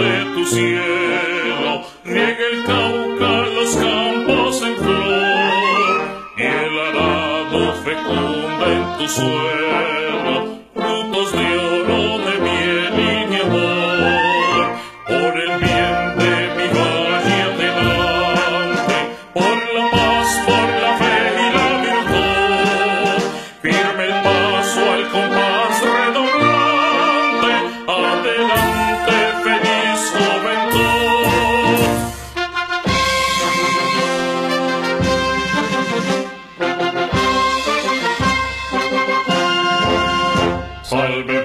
de tu cielo, riega el Cauca los campos en flor, y el arado fecunda en tu suelo Salve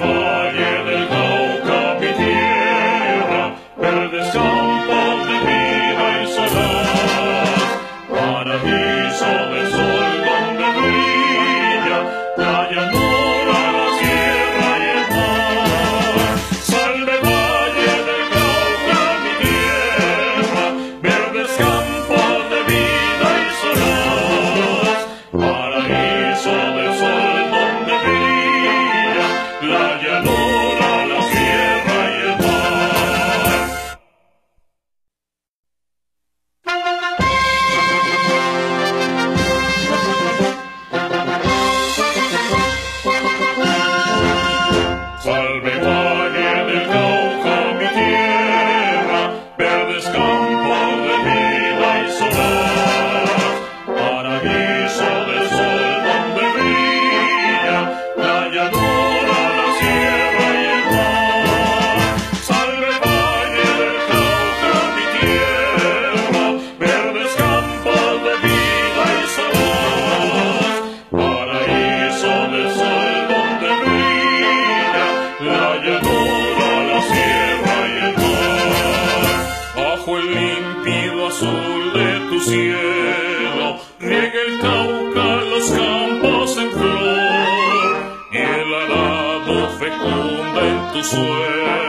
cielo, riega el Cauca los campos en flor, y el alado fecunda en tu suelo.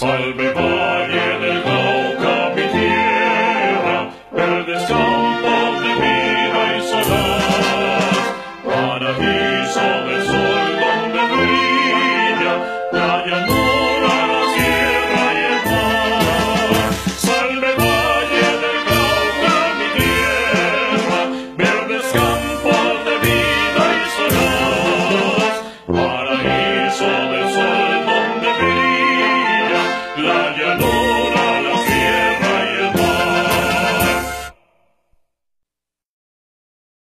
Salve